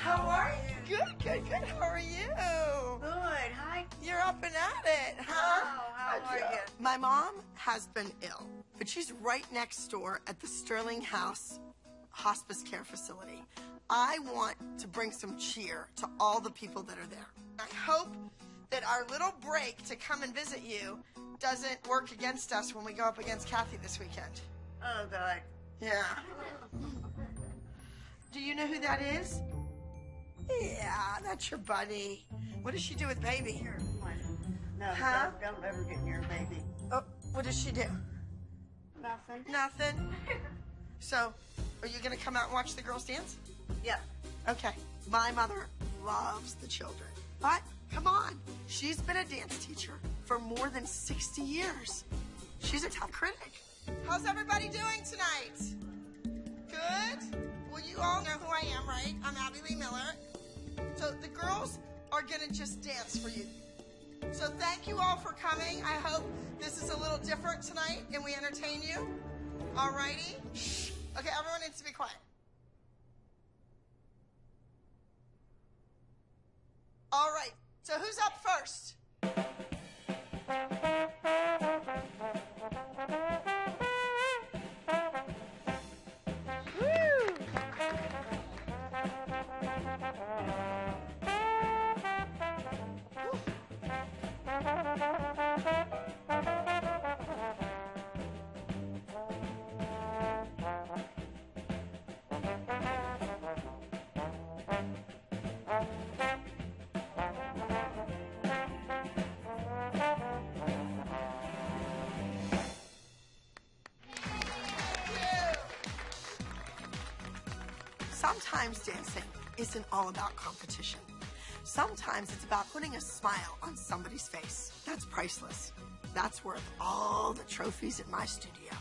How are you? Good, good, good. How are you? Good. Hi. You're up and at it, huh? Oh, how are you? My mom has been ill, but she's right next door at the Sterling House Hospice Care Facility. I want to bring some cheer to all the people that are there. I hope that our little break to come and visit you doesn't work against us when we go up against Cathy this weekend. Oh, God. Yeah. Do you know who that is? Yeah, that's your buddy. What does she do with baby? Here. No, Huh? don't, don't ever get near a baby. Oh, what does she do? Nothing. Nothing. So, are you gonna come out and watch the girls dance? Yeah. Okay. My mother loves the children. But come on, she's been a dance teacher for more than 60 years. She's a tough critic. How's everybody doing tonight? Good? Well, you all know who I am, right? I'm Abby Lee Miller. Girls are gonna just dance for you. So thank you all for coming. I hope this is a little different tonight and we entertain you. Alrighty? Shh. Okay, everyone needs to be quiet. All right. So who's up first? Sometimes dancing isn't all about competition. Sometimes it's about putting a smile on somebody's face. That's priceless. That's worth all the trophies in my studio.